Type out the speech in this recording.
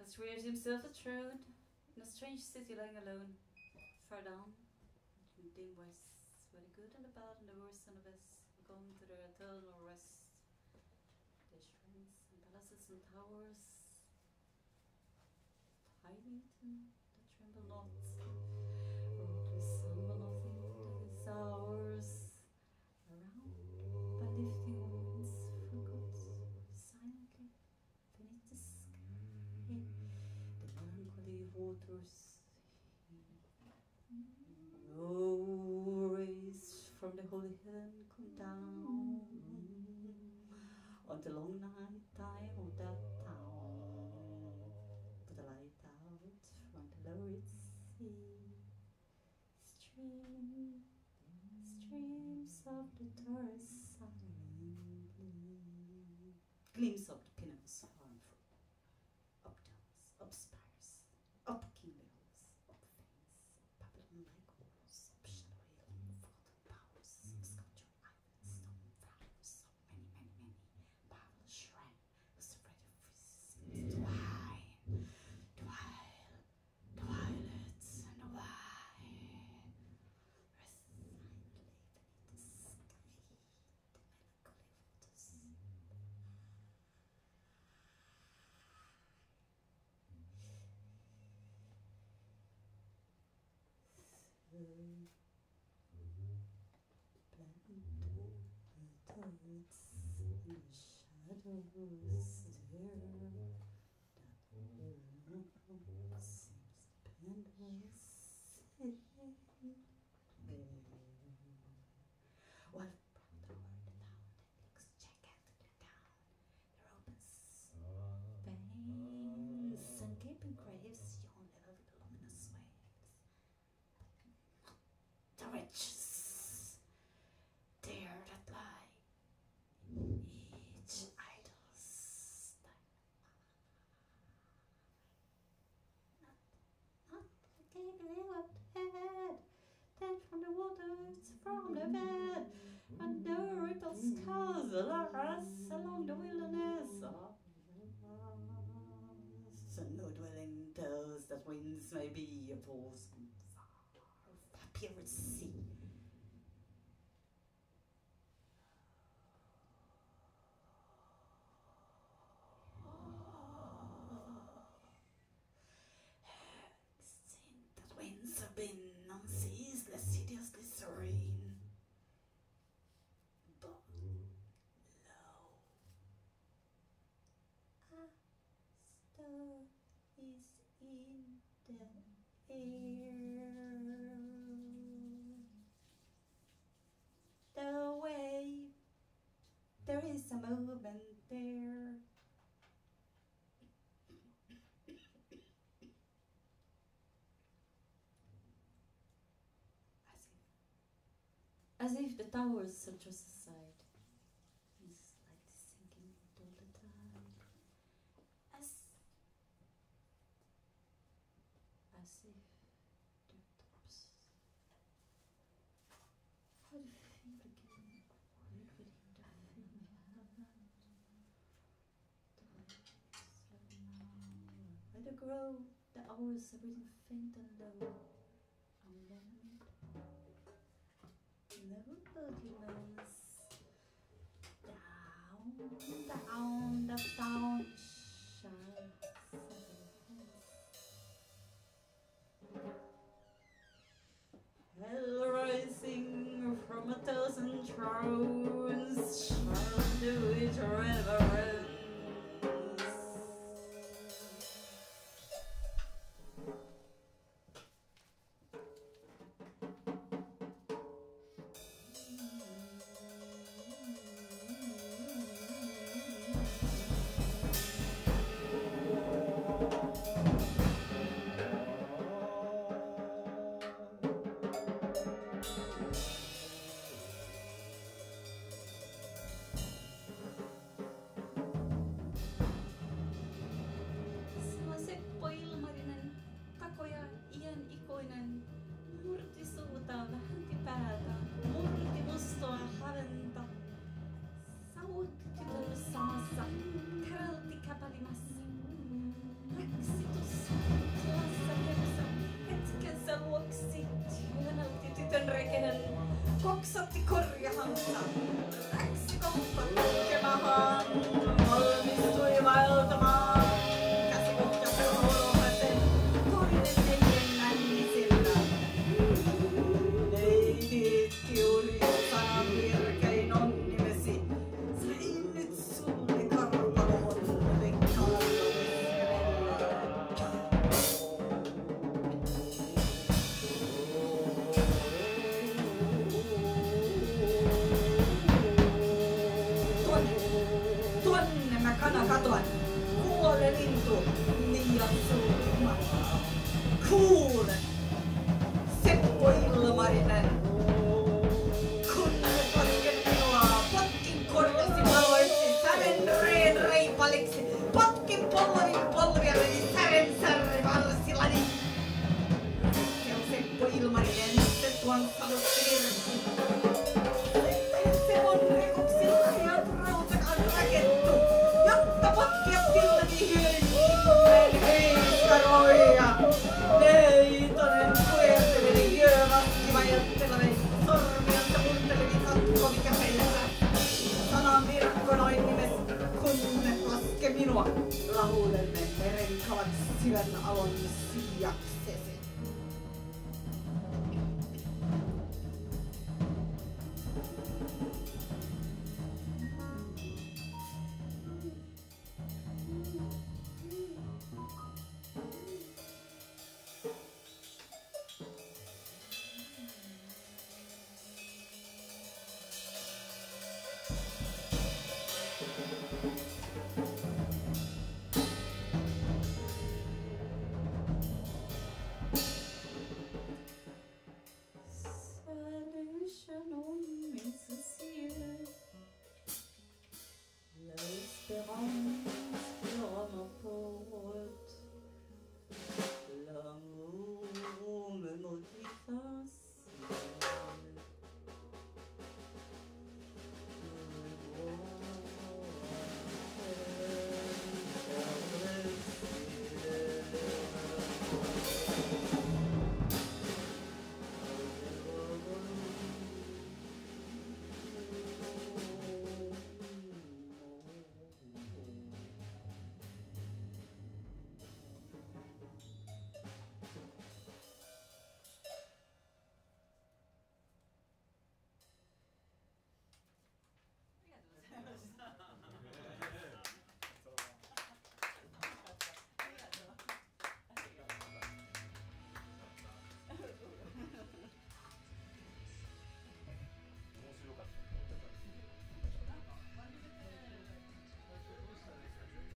has reared himself a throne in a strange city lying alone, far down in dim west, where the good and the bad and the worst and the best come to their eternal rest. Their shrines and palaces and towers, Hidington that tremble not, heaven come down. On the long night time of that town. But the light out from the lowered sea stream. Streams of the Taurus silently gleams up In the shadows there. That world The riches there that lie. Each idol's Not, not the gaping up head, dead from the waters, from the bed, and the little skulls alas along the wilderness. And no dwelling tells that winds may be opposed from far happier at sea. Seen that winds have been on seas less hideously serene. But lo, a star is in the air. The wave, there is a movement there. As if, as if the towers just aside. It's like sinking all the time. As as if their tops had a finger the. The now. By the grow, the hours are breathing faint and low. Then knows. Down, down, down. Hell rising from a thousand thrones den regenen. Koksatti korjahansa, läksi kohta kulkemaan. Valmistui vaeltamaan. minua. Lahuudemme meren kalat syvän alon sijaksi.